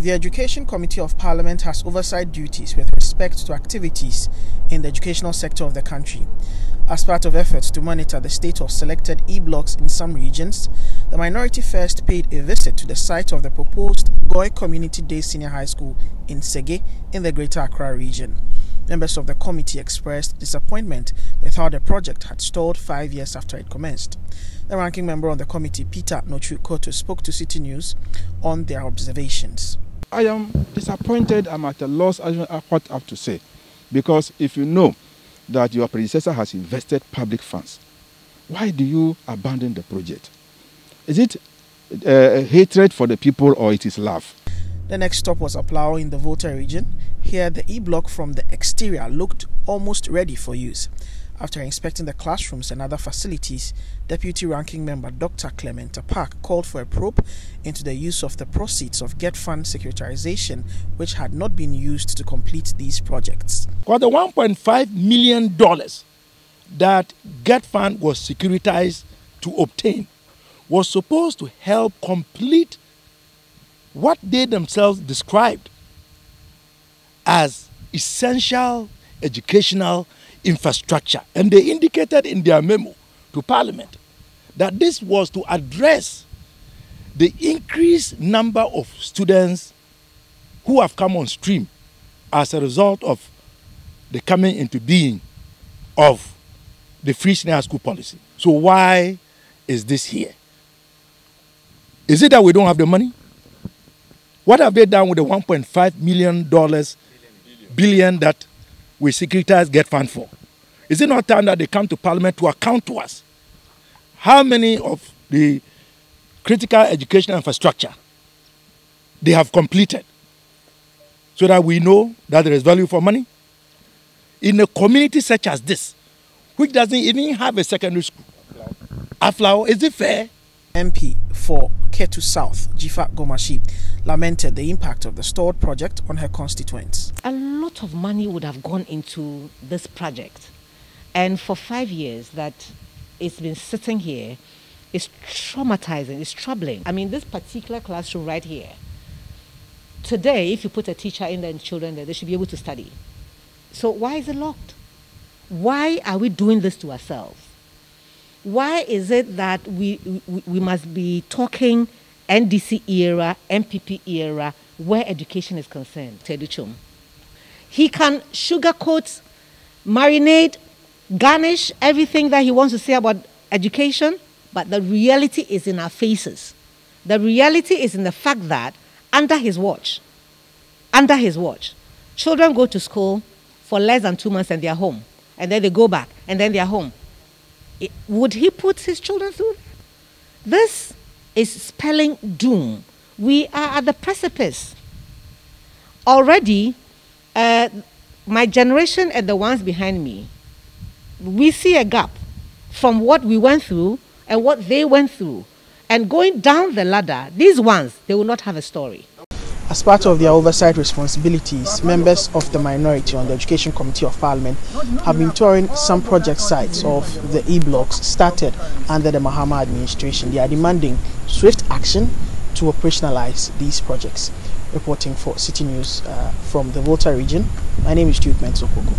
The Education Committee of Parliament has oversight duties with respect to activities in the educational sector of the country. As part of efforts to monitor the state of selected e-blocks in some regions, the minority first paid a visit to the site of the proposed Goi Community Day Senior High School in Sege in the Greater Accra region. Members of the committee expressed disappointment with how the project had stalled five years after it commenced. The ranking member on the committee, Peter Nortsu-Kotoe, spoke to Citi News on their observations. I am disappointed. I'm at a loss as what I have to say. Because if you know that your predecessor has invested public funds, why do you abandon the project? Is it uh, hatred for the people or it is love? The next stop was Aflao in the Volta region. Here, the e-block from the exterior looked almost ready for use. After inspecting the classrooms and other facilities, Deputy Ranking Member Dr. Clement Apaak called for a probe into the use of the proceeds of GET Fund securitization, which had not been used to complete these projects. For the $1.5 million that GET Fund was securitized to obtain was supposed to help complete what they themselves described as essential educational infrastructure. And they indicated in their memo to Parliament that this was to address the increased number of students who have come on stream as a result of the coming into being of the free senior school policy. So why is this here? Is it that we don't have the money? What have they done with the 1.5 million dollars billion that we secretaries GET Fund for? Is it not time that they come to Parliament to account to us how many of the critical educational infrastructure they have completed so that we know that there is value for money? In a community such as this, which doesn't even have a secondary school, Aflao, is it fair? MP for Ketu South, Dzifa Gomashie, lamented the impact of the stored project on her constituents. A lot of money would have gone into this project. And for five years that it's been sitting here, it's traumatizing, it's troubling. I mean, this particular classroom right here, today, if you put a teacher in there and children there, they should be able to study. So why is it locked? Why are we doing this to ourselves? Why is it that we, we, we must be talking NDC era, NPP era, where education is concerned, Adutwum. He can sugarcoat, marinate, garnish everything that he wants to say about education, but the reality is in our faces. The reality is in the fact that under his watch, under his watch, children go to school for less than two months and they're home. And then they go back and then they're home. Would he put his children through? This is spelling doom. We are at the precipice. Already, uh, my generation and the ones behind me, we see a gap from what we went through and what they went through. And going down the ladder, these ones, they will not have a story. As part of their oversight responsibilities, members of the minority on the Education Committee of Parliament have been touring some project sites of the e-blocks started under the Mahama administration. They are demanding swift action to operationalize these projects. Reporting for Citi News uh, from the Volta region, my name is Duke Mensokoko.